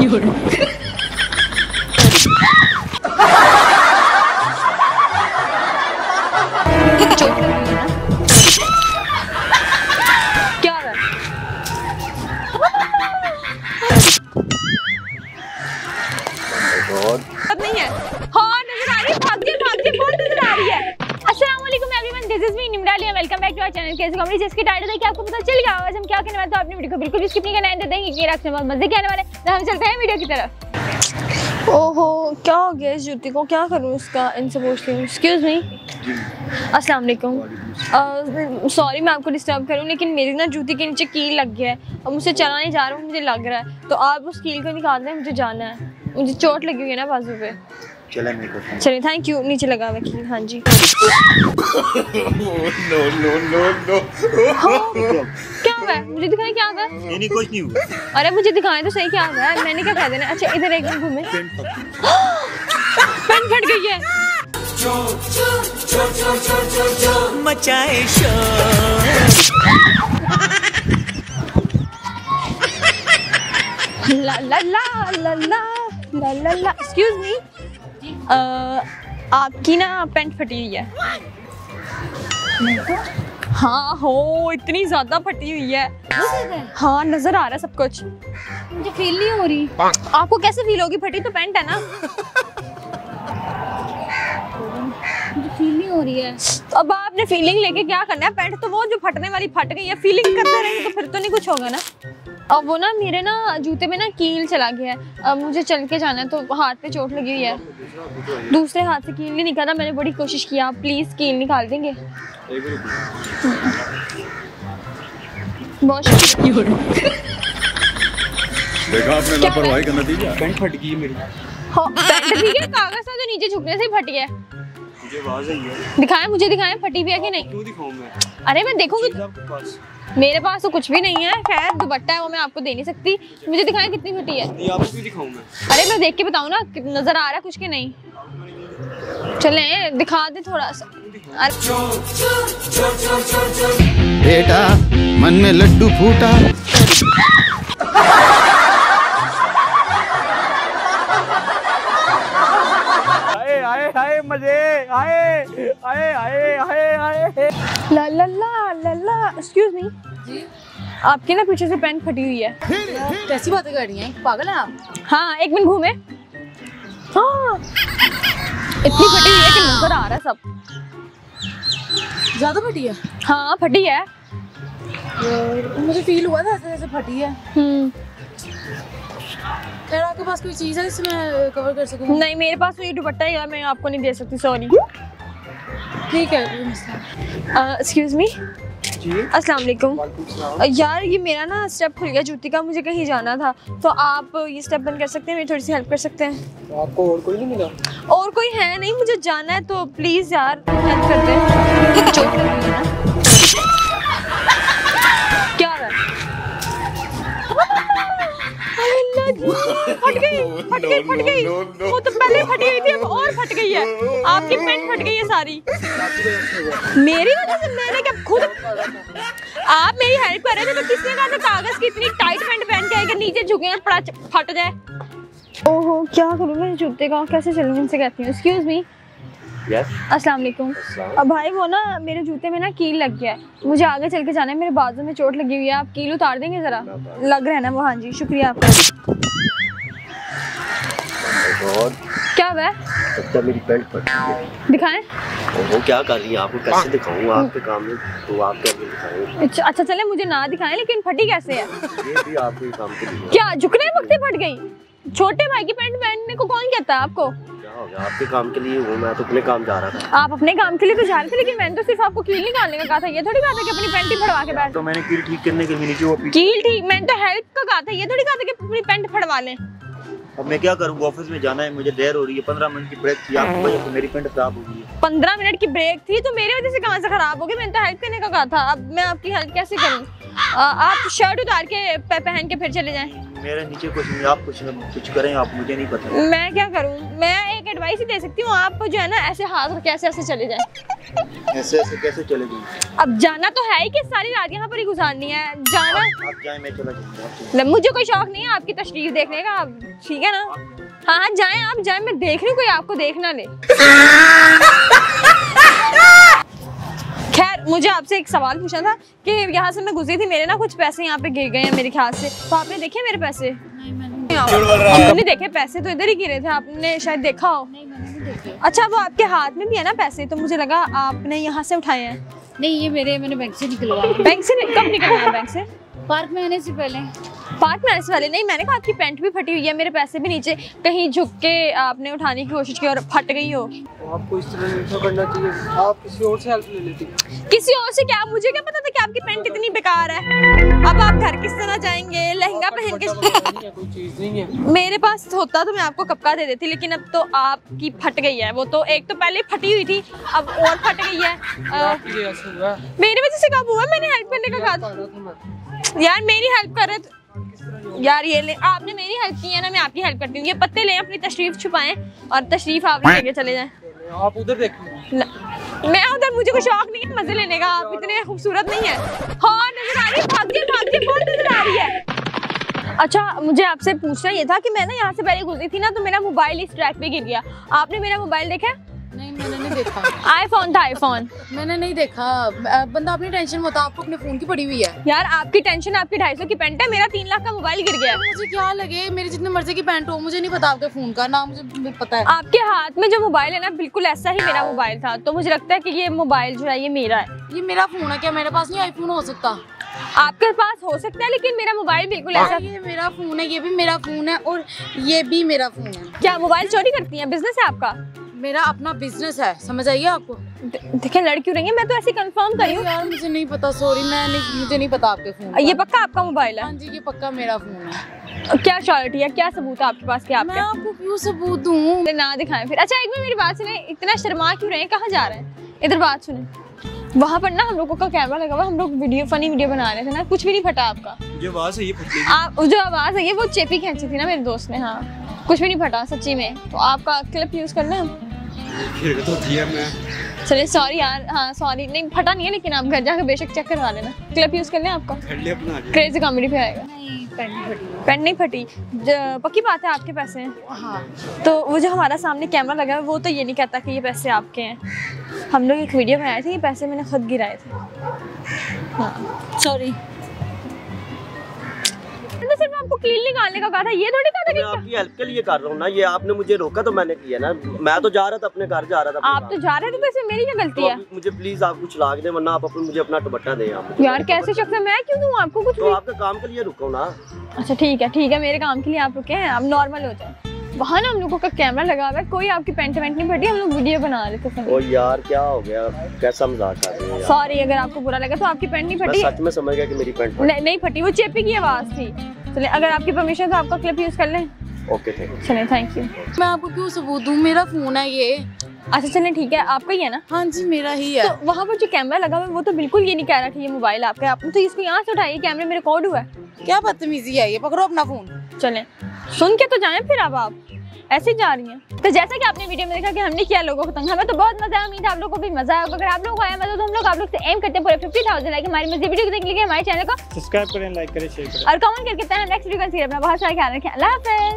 有人。चैनल कैसे कॉमेडी जिसके टाइटल है कि आपको पता चल गया आज हम क्या करने वाले तो आपने वीडियो को बिल्कुल भी स्किप नहीं करना है। तो देंगे ये रखने बहुत मज़े के आने वाले हैं। तो हम चलते हैं वीडियो की तरफ़। ओहो, क्या हो गया इस जूती को? क्या करूँ इसका इनसे पूछती हूँ। एक्सक्यूज मी वालेकुम। सॉरी मैं आपको डिस्टर्ब करूँ, लेकिन मेरी ना जूती के नीचे कील लग गया है। और मुझसे चला नहीं जा रहा हूँ, मुझे लग रहा है। तो आप उस कील को निकाल दें मुझे जाना है। मुझे चोट लगी हुई है ना बाजू पे। चले चलिए थैंक यू नीचे लगा वकील हाँ जी नो नो नो नो क्या हुआ मुझे दिखाए क्या हुआ नहीं कुछ नहीं हुआ अरे मुझे दिखाए तो सही क्या हुआ मैंने क्या कह देना अच्छा इधर एक घूमे पेन फट गई है मचाए ला ला ला ला ला ला ला एक्सक्यूज मी आपकी ना पेंट फटी हुई है। हाँ हो इतनी ज़्यादा फटी हुई है। हाँ नज़र आ रहा है सब कुछ। मुझे फील नहीं हो रही। आपको कैसे फील होगी? फटी तो पेंट है ना। मुझे फील नहीं हो रही है। तो अब आपने फीलिंग लेके क्या करना है? पेंट तो वो जो फटने वाली फट गई है फीलिंग करते रहेंगे तो फिर तो नहीं कुछ होगा ना। अब वो ना मेरे ना जूते में ना कील चला गया है। अब मुझे चल के जाना है तो हाथ पे चोट लगी हुई है। दूसरे हाथ से कील नहीं निकाला मैंने बड़ी कोशिश की। आप प्लीज़ कील निकाल देंगे। बहुत शुक्रिया। देखा आपने लापरवाही का नतीजा? पेंट फट गई मेरी। हाँ, पेंट ठीक है कागज़ था तो नीचे झुकने से फट गया दिखाएँ मुझे दिखाएँ फटी भी है कि नहीं? क्यों दिखाऊँ मैं? अरे मैं देखूँगी मेरे पास तो कुछ भी नहीं है खैर दुपट्टा है वो मैं आपको दे नहीं सकती। मुझे दिखाएँ कितनी फटी है। नहीं आपको क्यों दिखाऊँ मैं? अरे मैं देख के बताऊँ ना नज़र आ रहा है कुछ के नहीं? चले दिखा दे थोड़ा सा। बेटा मन में लड्डू फूटा आए आए आए मज़े। आए आए आए आए आए। ला ला ला ला ला। एक्सक्यूज मी जी। आपके ना पीछे से पैंट फटी हुई है। कैसी बातें कर रही हैं? पागल है आप? हाँ एक मिनट घूमे। हाँ। इतनी फटी हुई है कि नज़र आ रहा है सब। ज़्यादा फटी है? हाँ फटी है। मुझे फील हुआ था ऐसे जैसे फटी है। हम्म। आपके पास कोई चीज़ है जिससे मैं कवर कर सकूँ? नहीं मेरे पास तो ये दुपट्टा ही है मैं आपको नहीं दे सकती सॉरी ठीक है कोई। एक्सक्यूज मी जी। अस्सलाम वालेकुम। यार ये मेरा ना स्टेप खुल गया जूती का मुझे कहीं जाना था। तो आप ये स्टेप बंद कर सकते हैं मेरी थोड़ी सी हेल्प कर सकते हैं? तो आपको और कोई नहीं मिला? और कोई है नहीं मुझे जाना है तो प्लीज़ यार हेल्प कर दे। फट गई फट गई फट गई। वो तो पहले फटी गई थी अब और फट गई है। आपकी पेंट फट गई है सारी। मेरी वजह से मैंने क्या खुद आप मेरी हेल्प कर रहे थे तो किसने कहा था कागज़ की इतनी टाइट पेंट पहन के आएगा नीचे झुके और पड़ा फट जाए? ओहो क्या करूँ? मैं जूते का कैसे चलूँ? इनसे कहती हूँ एक्सक्यूज मी अस्सलाम वालेकुम। अब भाई वो ना मेरे जूते में ना कील लग गया है। मुझे आगे चल के जाना है मेरे बाजू में चोट लगी हुई है आप कील उतार देंगे जरा? लग रहा है ना वो? हाँ जी शुक्रिया आपका। क्या हुआ? है मेरी पेंट फट गई दिखाएँ। वो क्या कर रही है? आपको कैसे दिखाऊँ? आपके काम में तो आप क्या दिखाएँ? अच्छा अच्छा चले मुझे ना दिखाएँ लेकिन फटी कैसे है? ये भी आपके काम के लिए क्या झुकने वक्त फट गई? छोटे भाई की पैंट पहनने को कौन कहता है आपको? क्या हो गया? आपके काम के लिए हूँ मैं तो अपने काम जा रहा था। आप अपने काम के लिए तो जा रहे थे लेकिन मैंने तो सिर्फ़ आपको कील निकालने का कहा था। ये थोड़ी बात है कि अपनी पैंट ही फड़वा के बैठ तो मैंने कील ठीक करने के लिए नीचे वो कील ठीक मैंने तो हेल्प का कहा था ये थोड़ी कहा था कि अपनी पैंट फड़वा लें। अब मैं क्या करूँ? ऑफ़िस में जाना है मुझे देर हो रही है। पंद्रह मिनट की ब्रेक थी आपकी वजह से मेरी पेंट खराब हो गई है। पंद्रह मिनट की ब्रेक थी तो मेरी वजह से कहाँ से खराब होगी? मैंने तो हेल्प करने का कहा था। अब मैं आपकी हेल्प कैसे करूँ? आप शर्ट उतार के पहन के फिर चले जाएँ। मेरे नीचे कुछ नहीं आप कुछ कुछ करें आप मुझे नहीं पता। मैं क्या करूँ? मैं एक एडवाइस ही दे सकती हूँ आप जो है ना ऐसे हाथ रख के ऐसे ऐसे चले जाए। ऐसे ऐसे कैसे चले जाएँगे अब जाना तो है ही कि सारी रात यहाँ पर ही गुजारनी है। जाना। आप जाए मैं चला जाऊँगा मुझे कोई शौक नहीं है आपकी तशरीफ़ देखने का आप- ठीक है ना? हाँ हाँ जाएँ आप जाएँ मैं देख रही हूँ कोई आपको देखना ले मुझे आपसे एक सवाल पूछा था कि यहाँ से मैं गुजरी थी मेरे ना कुछ पैसे यहाँ पे गिर गए हैं मेरे ख्याल से। तो आपने देखे मेरे पैसे? आपने देखे? पैसे तो इधर ही गिरे थे आपने शायद देखा हो। अच्छा वो आपके हाथ में भी है ना पैसे? तो मुझे लगा आपने यहाँ से उठाए हैं। नहीं ये मेरे मैंने बैंक से निकलवाया बैंक से कब निकलवाया बैंक से? पार्क में आने से पहले। पार्ट में ऐसे वाले नहीं मैंने कहा आपकी पैंट भी फटी हुई है मेरे पैसे भी नीचे कहीं झुक के आपने उठाने की कोशिश की और फट गई हो। आपको इस तरह नहीं करना चाहिए। आप किसी और से हेल्प ले लेती। किसी और से क्या? मुझे क्या पता था कि आपकी पैंट इतनी बेकार है? अब आप घर किस तरह जाएँगे? लहंगा पहन के मेरे पास होता तो मैं आपको कपका दे देती लेकिन अब तो आपकी फट गई है। वो तो एक तो पहले फटी हुई थी अब और फट गई है। मेरी वजह से कब हुआ? मैंने हेल्प करने का कहा। यार मेरी हेल्प कर रहे तो यार ये ले आपने मेरी हेल्प की है ना मैं आपकी हेल्प करती हूँ। ये पत्ते लें अपनी तशरीफ़ छुपाएँ और तशरीफ़ आप लेके चले जाएँ। आप उधर देखिए मैं उधर मुझे कोई शौक नहीं है मज़े लेने का। आप इतने खूबसूरत नहीं है। हाँ नज़र आ रही है भाग्य बहुत नज़र आ रही है। अच्छा मुझे आपसे पूछना ये था कि मैं ना यहाँ से पहले गुजरी थी ना तो मेरा मोबाइल इस ट्रैक पे गिर गया। आपने मेरा मोबाइल देखा? नहीं मैंने नहीं देखा। आईफोन था आईफोन मैंने नहीं देखा। बंदा अपनी टेंशन मत आपको अपने फ़ोन की पड़ी हुई है। यार आपकी टेंशन आपकी ढाई सौ की पेंट है मेरा तीन लाख का मोबाइल गिर गया। है। मुझे क्या लगे? मेरी जितने मर्ज़ी की पैंट हो मुझे नहीं पता आपके फ़ोन का ना मुझे पता है। आपके हाथ में जो मोबाइल है ना बिल्कुल ऐसा ही मेरा मोबाइल था। तो मुझे लगता है की ये मोबाइल जो है ये मेरा है। ये मेरा फ़ोन है क्या? मेरे पास नहीं आईफोन हो सकता? आपके पास हो सकता है लेकिन मेरा मोबाइल बिल्कुल ऐसा ये मेरा फ़ोन है ये भी मेरा फ़ोन है और ये भी मेरा फ़ोन है। क्या मोबाइल चोरी करती है? बिज़नेस है आपका? मेरा अपना बिज़नेस है समझ आइए आपको? दे- देखें लड़ क्यों रही है मैं तो ऐसे कंफर्म करी हूँ। यार मुझे नहीं पता सॉरी मैं नहीं मुझे नहीं पता आपके फ़ोन ये पक्का आपका मोबाइल है? हाँ जी ये पक्का मेरा फ़ोन है। क्या श्योरिटी है? क्या सबूत है आपके पास कि मैं आपको क्यों सबूत दूँ? ना दिखाएँ फिर। अच्छा एक मिनट मेरी बात सुने इतना शर्मा क्यों रहे हैं? कहाँ जा रहे हैं? इधर बात सुने। वहाँ पर ना हम लोगों का कैमरा लगा हुआ हम लोग वीडियो फनी वीडियो बना रहे थे ना कुछ भी नहीं फटा आपका। जो आवाज़ है ये आप जो आवाज़ है ये वो चेपी खींची थी ना मेरे दोस्त ने हाँ। कुछ भी नहीं फटा सच्ची में। तो आपका क्लिप यूज़ करना है? मैं चलिए सॉरी यार हाँ सॉरी नहीं फटा नहीं है लेकिन आप घर जाकर बेशक चेक करवा लेना। क्लिप यूज़ कर लें आपका? अपना क्रेजी कॉमेडी पे आएगा। नहीं फटी। पेन नहीं फटी। पक्की बात है आपके पैसे हैं। हाँ। तो वो जो हमारा सामने कैमरा लगा है वो तो ये नहीं कहता कि ये पैसे आपके हैं। हम लोग एक वीडियो बनाए थे ये पैसे मैंने खुद गिराए थे। हाँ सॉरी तो सिर्फ़ आपको क्लीन निकालने का कहा था ये थोड़ी कहा था मैं आपकी हेल्प के लिए कर रहा हूँ ना ये आपने मुझे रोका तो मैंने किया ना। मैं तो जा रहा था अपने घर जा रहा था आप तो जा रहे थे तो इसमें मेरी क्या गलती तो है? मुझे प्लीज़ आप कुछ लाग दे वरना आप अपने मुझे अपना दुपट्टा दे आप। यार कैसे शख्स मैं क्यों दूँ आपको कुछ तो आपके काम के लिए रुका ना। अच्छा ठीक है ठीक है मेरे काम के लिए आप रुके हैं आप नॉर्मल हो जाए वहाँ ना हम लोगों का कैमरा लगा हुआ है। कोई आपकी पेंट वेंट नहीं फटी हम लोग वीडियो बना रहे थे ओ यार क्या हो गया? कैसा मज़ाक कर रही है यार? सॉरी अगर आपको बुरा लगा तो आपकी पेंट नहीं फटी। सच में समझ गया कि मेरी पैंट नहीं नहीं फटी वो चेपी की आवाज़ थी। चलिए अगर आपकी परमिशन तो आपका क्लिप यूज़ कर लें। ओके थैंक यू चलिए थैंक यू मैं आपको क्यों सबूत दूँ? मेरा फ़ोन है ये। अच्छा चलें ठीक है आपका ही है ना? हाँ जी मेरा ही है। तो वहाँ पर जो कैमरा लगा हुआ है वो तो बिल्कुल ये नहीं कह रहा कि ये मोबाइल आपका है। आपने तो इसको यहाँ से उठाया कैमरे में रिकॉर्ड हुआ है? क्या बदतमीजी है ये? पकड़ो अपना फ़ोन चलें। सुन के तो जाएँ फिर अब आप। ऐसे ही जा रही हैं। तो जैसा कि आपने वीडियो में देखा कि हमने किया लोगों को तंग हमें तो बहुत मज़ा आया उम्मीद है आप लोगों को भी मज़ा आया अगर आप लोगों को आया मज़ा तो हम लोग आप लोग से एम करते हैं पूरे फिफ्टी थाउज़ेंड लाइक हमारी मजी वीडियो देखने के लिए हमारे चैनल को। सब्सक्राइब करें लाइक करें शेयर करें। और कमेंट करके नेक्स्ट वीडियो का अपना बहुत सारा ख्याल रखें। अल्लाह हाफिज़।